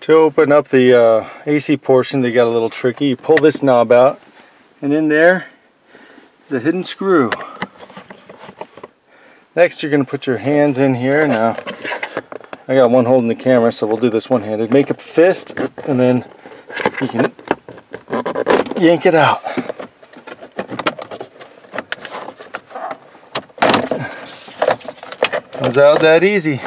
To open up the uh, AC portion, they got a little tricky. You pull this knob out, and in there, the hidden screw. Next, you're going to put your hands in here. Now, I got one holding the camera, so we'll do this one-handed. Make a fist, and then you can yank it out. Comes out that easy.